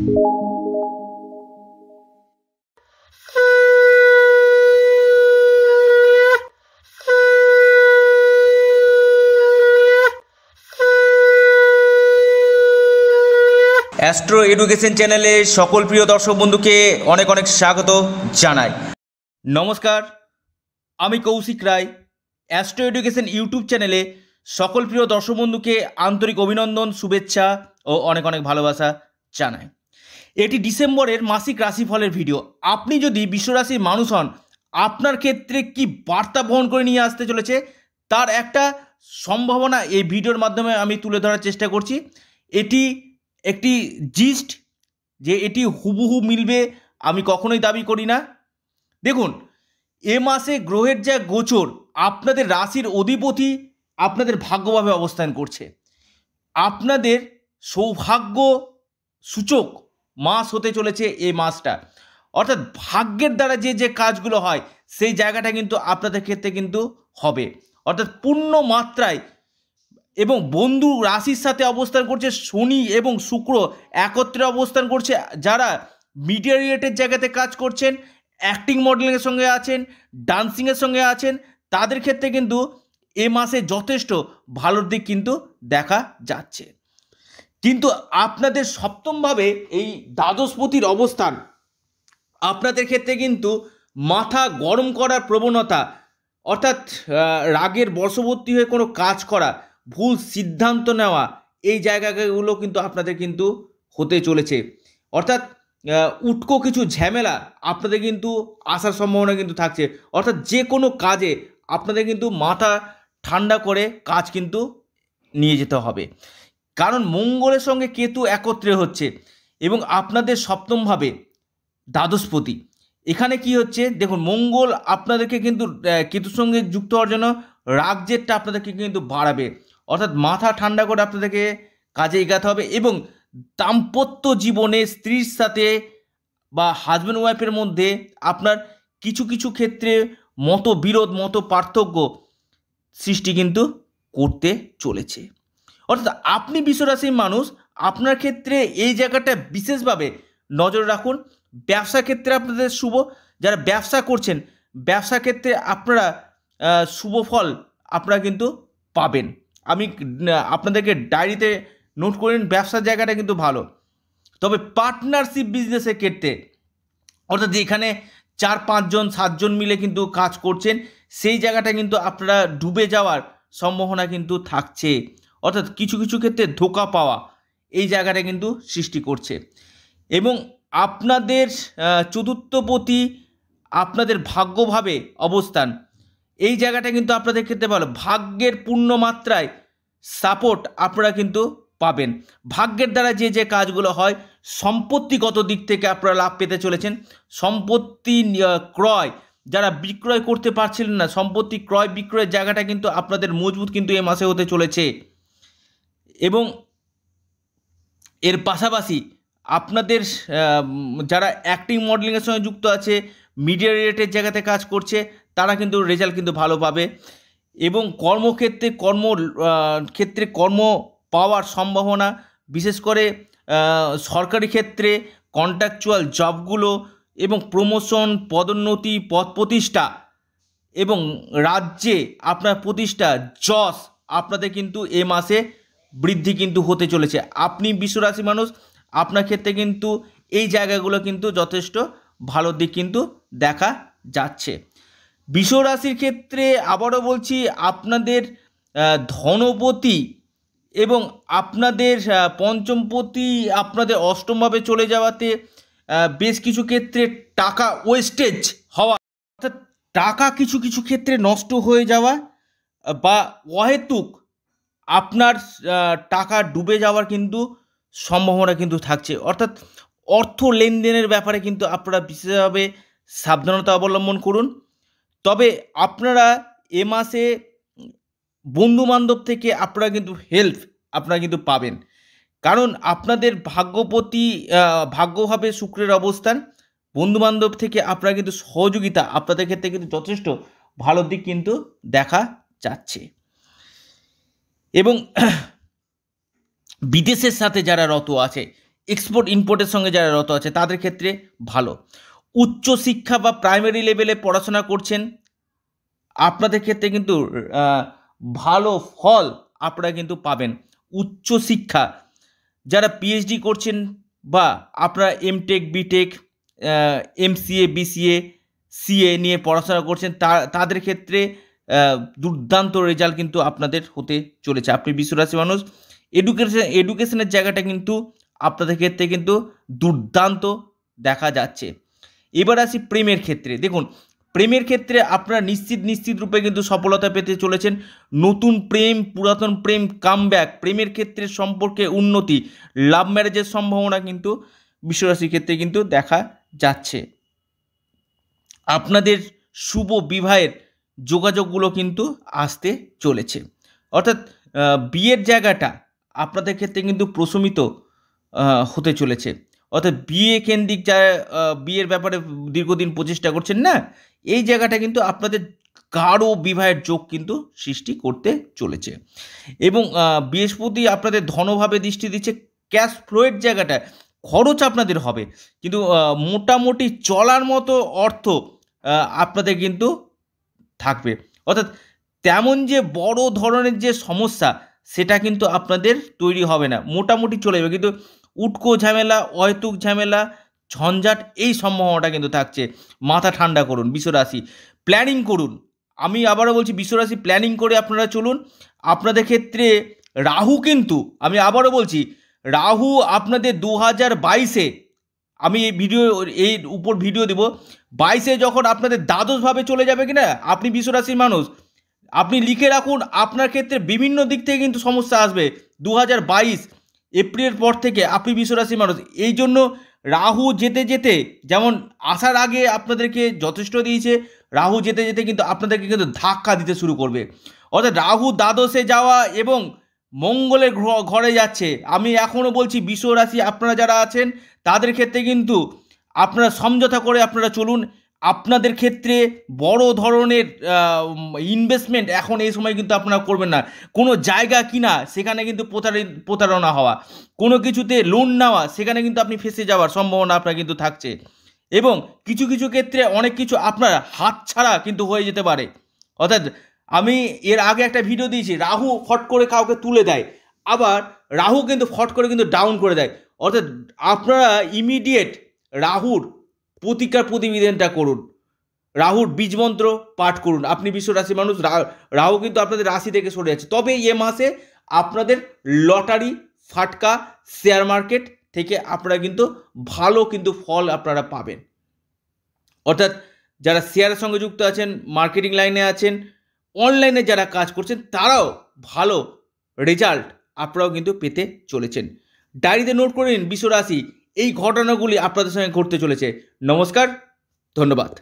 Astro education চ্যানেলে সকল প্রিয় দর্শক বন্ধুকে অনেক অনেক স্বাগত জানাই। নমস্কার, আমি Koushik Roy. Astro education YouTube চ্যানেলে সকল প্রিয় দর্শক বন্ধুকে আন্তরিক অভিনন্দন, শুভেচ্ছা ও অনেক অনেক ভালোবাসা জানাই। এটি ডিসেম্বরের মাসিক রাশিফলের ভিডিও। আপনি যদি বিশ্বরাশির মানুষ হন, আপনার ক্ষেত্রে কি বার্তা বহন করে নিয়ে আসতে চলেছে? তার একটা সম্ভাবনা এই ভিডিওর মাধ্যমে আমি তুলে ধরার চেষ্টা করছি। এটি একটি জিস্ট, যে এটি হুবহু মিলবে, আমি কখনোই দাবি করি না। দেখুন, এ মাসে গ্রহের যা গোচর, আপনাদের রাশির অধিপতি আপনাদের ভাগ্যভাবে অবস্থান করছে। আপনাদের সৌভাগ্য সূচক মাস হতে চলেছে এই মাসটা। অর্থাৎ ভাগ্যের দ্বারা যে যে কাজগুলো হয়, সেই জায়গাটা কিন্তু আপনাদের ক্ষেত্রে কিন্তু হবে। অর্থাৎ পূর্ণ মাত্রায় এবং বন্ধু রাশির সাথে অবস্থান করছে শনি এবং শুক্র একত্রে অবস্থান করছে, যারা মিডিয়া রিলেটেড জায়গাতে কাজ করছেন অ্যাক্টিং মডেলিংয়ের সঙ্গে আছেন ডান্সিংয়ের সঙ্গে আছেন, তাদের ক্ষেত্রে কিন্তু এ মাসে যথেষ্ট ভালোর দিক কিন্তু দেখা যাচ্ছে। কিন্তু আপনাদের সপ্তমভাবে এই দ্বাদশপতির অবস্থান, আপনাদের ক্ষেত্রে কিন্তু মাথা গরম করার প্রবণতা, অর্থাৎ রাগের বশবর্তী হয়ে কোনো কাজ করা, ভুল সিদ্ধান্ত নেওয়া, এই জায়গাগুলো কিন্তু আপনাদের কিন্তু হতে চলেছে। অর্থাৎ উটকো কিছু ঝামেলা আপনাদের কিন্তু আসার সম্ভাবনা কিন্তু থাকছে। অর্থাৎ যে কোনো কাজে আপনাদের কিন্তু মাথা ঠান্ডা করে কাজ কিন্তু নিয়ে যেতে হবে। কারণ মঙ্গলের সঙ্গে কেতু একত্রে হচ্ছে এবং আপনাদের সপ্তমভাবে দ্বাদশপতি। এখানে কি হচ্ছে? দেখুন, মঙ্গল আপনাদেরকে কিন্তু কেতুর সঙ্গে যুক্ত হওয়ার জন্য রাগ জেটটা আপনাদেরকে কিন্তু বাড়াবে। অর্থাৎ মাথা ঠান্ডা করে আপনাদেরকে কাজে এগাতে হবে এবং দাম্পত্য জীবনে স্ত্রীর সাথে বা হাজব্যান্ড ওয়াইফের মধ্যে আপনার কিছু কিছু ক্ষেত্রে মতবিরোধ মত পার্থক্য সৃষ্টি কিন্তু করতে চলেছে। অর্থাৎ আপনি বিশ্বরাশির মানুষ, আপনার ক্ষেত্রে এই জায়গাটা বিশেষভাবে নজর রাখুন। ব্যবসা ক্ষেত্রে আপনাদের শুভ, যারা ব্যবসা করছেন, ব্যবসা ক্ষেত্রে আপনারা শুভ ফল আপনারা কিন্তু পাবেন। আমি আপনাদেরকে ডায়েরিতে নোট করে নিন, ব্যবসার জায়গাটা কিন্তু ভালো। তবে পার্টনারশিপ বিজনেসের ক্ষেত্রে, অর্থাৎ যেখানে চার, পাঁচজন, সাতজন মিলে কিন্তু কাজ করছেন, সেই জায়গাটা কিন্তু আপনারা ডুবে যাওয়ার সম্ভাবনা কিন্তু থাকছে। অর্থাৎ কিছু কিছু ক্ষেত্রে ধোকা পাওয়া এই জায়গাটা কিন্তু সৃষ্টি করছে। এবং আপনাদের চতুর্থপতি আপনাদের ভাগ্যভাবে অবস্থান। এই জায়গাটা কিন্তু আপনাদের ক্ষেত্রে ভালো। ভাগ্যের পূর্ণ মাত্রায় সাপোর্ট আপনারা কিন্তু পাবেন। ভাগ্যের দ্বারা যে যে কাজগুলো হয়, সম্পত্তিগত দিক থেকে আপনারা লাভ পেতে চলেছেন। সম্পত্তি ক্রয়, যারা বিক্রয় করতে পারছিলেন না, সম্পত্তি ক্রয় বিক্রয়ের জায়গাটা কিন্তু আপনাদের মজবুত কিন্তু এ মাসে হতে চলেছে। এবং এর পাশাপাশি আপনাদের যারা অ্যাক্টিং মডেলিংয়ের সঙ্গে যুক্ত আছে মিডিয়া রিলেটেড জায়গাতে কাজ করছে, তারা কিন্তু রেজাল্ট কিন্তু ভালো পাবে। এবং কর্মক্ষেত্রে কর্ম ক্ষেত্রে কর্ম পাওয়ার সম্ভাবনা, বিশেষ করে সরকারি ক্ষেত্রে কন্ট্রাকচুয়াল জবগুলো এবং প্রমোশন পদোন্নতি, পদ প্রতিষ্ঠা এবং রাজ্যে আপনার প্রতিষ্ঠা, যশ আপনাদের কিন্তু এ মাসে বৃদ্ধি কিন্তু হতে চলেছে। আপনি বিশ্বরাশি মানুষ, আপনার ক্ষেত্রে কিন্তু এই জায়গাগুলো কিন্তু যথেষ্ট ভালো দিক কিন্তু দেখা যাচ্ছে। বিশ্বরাশির ক্ষেত্রে আবারও বলছি, আপনাদের ধনপতি এবং আপনাদের পঞ্চমপতি আপনাদের অষ্টমভাবে চলে যাওয়াতে বেশ কিছু ক্ষেত্রে টাকা ওয়েস্টেজ হওয়া, অর্থাৎ টাকা কিছু কিছু ক্ষেত্রে নষ্ট হয়ে যাওয়া বা অহেতুক আপনার টাকা ডুবে যাওয়ার কিন্তু সম্ভাবনা কিন্তু থাকছে। অর্থাৎ অর্থ লেনদেনের ব্যাপারে কিন্তু আপনারা বিশেষভাবে সাবধানতা অবলম্বন করুন। তবে আপনারা এ মাসে বন্ধু বান্ধব থেকে আপনারা কিন্তু হেল্প আপনারা কিন্তু পাবেন। কারণ আপনাদের ভাগ্যপতি ভাগ্যভাবে শুক্রের অবস্থান বন্ধু বান্ধব থেকে আপনারা কিন্তু সহযোগিতা, আপনাদের ক্ষেত্রে কিন্তু যথেষ্ট ভালো দিক কিন্তু দেখা যাচ্ছে। এবং বিদেশের সাথে যারা রত আছে এক্সপোর্ট ইম্পোর্টের সঙ্গে যারা রত আছে, তাদের ক্ষেত্রে ভালো। উচ্চ শিক্ষা বা প্রাইমারি লেভেলে পড়াশোনা করছেন, আপনাদের ক্ষেত্রে কিন্তু ভালো ফল আপনারা কিন্তু পাবেন। উচ্চ শিক্ষা, যারা পিএইচডি করছেন বা আপনারা MTech BTech MCA BCA CA নিয়ে পড়াশোনা করছেন তাদের ক্ষেত্রে দুর্দান্ত রেজাল্ট কিন্তু আপনাদের হতে চলেছে। আপনি বিশ্বরাশি মানুষ এডুকেশন এডুকেশনের জায়গাটা কিন্তু আপনাদের ক্ষেত্রে কিন্তু দুর্দান্ত দেখা যাচ্ছে। এবার আসি প্রেমের ক্ষেত্রে। দেখুন, প্রেমের ক্ষেত্রে আপনারা নিশ্চিত নিশ্চিত রূপে কিন্তু সফলতা পেতে চলেছেন। নতুন প্রেম, পুরাতন প্রেম কামব্যাক প্রেমের ক্ষেত্রে সম্পর্কে উন্নতি লাভ ম্যারেজের সম্ভাবনা কিন্তু বিশ্বরাশির ক্ষেত্রে কিন্তু দেখা যাচ্ছে। আপনাদের শুভ বিবাহের যোগাযোগগুলো কিন্তু আসতে চলেছে। অর্থাৎ বিয়ের জায়গাটা আপনাদের ক্ষেত্রে কিন্তু প্রশমিত হতে চলেছে। অর্থাৎ, বিয়ে কেন্দ্রিক যা বিয়ের ব্যাপারে দীর্ঘদিন প্রচেষ্টা করছেন না, এই জায়গাটা কিন্তু আপনাদের গাঢ় বিবাহের যোগ কিন্তু সৃষ্টি করতে চলেছে। এবং বৃহস্পতি আপনাদের ধনভাবে দৃষ্টি দিচ্ছে, ক্যাশ ফ্লোয়ের জায়গাটা খরচ আপনাদের হবে। কিন্তু মোটামুটি চলার মতো অর্থ আপনাদের কিন্তু থাকবে। অর্থাৎ তেমন যে বড় ধরনের যে সমস্যা, সেটা কিন্তু আপনাদের তৈরি হবে না। মোটামুটি চলে যাবে। কিন্তু উটকো ঝামেলা, অহেতুক ঝামেলা, ঝঞ্ঝাট, এই সম্ভাবনাটা কিন্তু থাকছে। মাথা ঠান্ডা করুন, বিশ্বরাশি। প্ল্যানিং করুন। আমি আবারও বলছি, বিশ্বরাশি প্ল্যানিং করে আপনারা চলুন। আপনাদের ক্ষেত্রে রাহু কিন্তু, আমি আবারও বলছি, রাহু আপনাদের দু হাজার বাইশে আমি এই ভিডিও এই উপর ভিডিও দিব। বাইশে যখন আপনাদের দ্বাদশভাবে চলে যাবে কিনা, আপনি বিশ্বরাশির মানুষ, আপনি লিখে রাখুন, আপনার ক্ষেত্রে বিভিন্ন দিক থেকে কিন্তু সমস্যা আসবে। দু হাজার বাইশ, এপ্রিলের পর থেকে আপনি বিশ্বরাশির মানুষ। এই জন্য রাহু যেতে যেতে, যেমন আসার আগে আপনাদেরকে যথেষ্ট দিয়েছে, রাহু যেতে যেতে কিন্তু আপনাদেরকে কিন্তু ধাক্কা দিতে শুরু করবে। অর্থাৎ রাহু দ্বাদশে যাওয়া এবং মঙ্গলের ঘরে যাচ্ছে। আমি এখনও বলছি, বিশ্বরাশি, আপনারা যারা আছেন তাদের ক্ষেত্রে কিন্তু আপনারা সমঝোতা করে আপনারা চলুন। আপনাদের ক্ষেত্রে বড় ধরনের ইনভেস্টমেন্ট এখন এই সময় কিন্তু আপনারা করবেন না। কোনো জায়গা কিনা, সেখানে কিন্তু প্রতারণা হওয়া। কোনো কিছুতে লোন নেওয়া, সেখানে কিন্তু আপনি ফেসে যাওয়ার সম্ভাবনা আপনার কিন্তু থাকছে। এবং কিছু কিছু ক্ষেত্রে অনেক কিছু আপনার হাত ছাড়া কিন্তু হয়ে যেতে পারে। অর্থাৎ আমি এর আগে একটা ভিডিও দিয়েছি, রাহু ফট করে কাউকে তুলে দেয়। আবার রাহু কিন্তু ফট করে কিন্তু ডাউন করে দেয়। অর্থাৎ আপনারা ইমিডিয়েট রাহুর প্রতিকার প্রতিবিধানটা করুন। রাহুর বীজমন্ত্র পাঠ করুন। আপনি বিশ্ব রাশির মানুষ রাহু কিন্তু আপনাদের রাশি থেকে সরে যাচ্ছে। তবে এ মাসে আপনাদের লটারি, ফাটকা শেয়ার মার্কেট থেকে আপনারা কিন্তু ভালো কিন্তু ফল আপনারা পাবেন। অর্থাৎ যারা শেয়ারের সঙ্গে যুক্ত আছেন মার্কেটিং লাইনে আছেন অনলাইনে যারা কাজ করছেন, তারাও ভালো রেজাল্ট আপনারাও কিন্তু পেতে চলেছেন। ডায়েরিতে নোট করে নিন বিশ্ব রাশি। এই ঘটনাগুলি আপনাদের সঙ্গে ঘটতে চলেছে। নমস্কার ধন্যবাদ।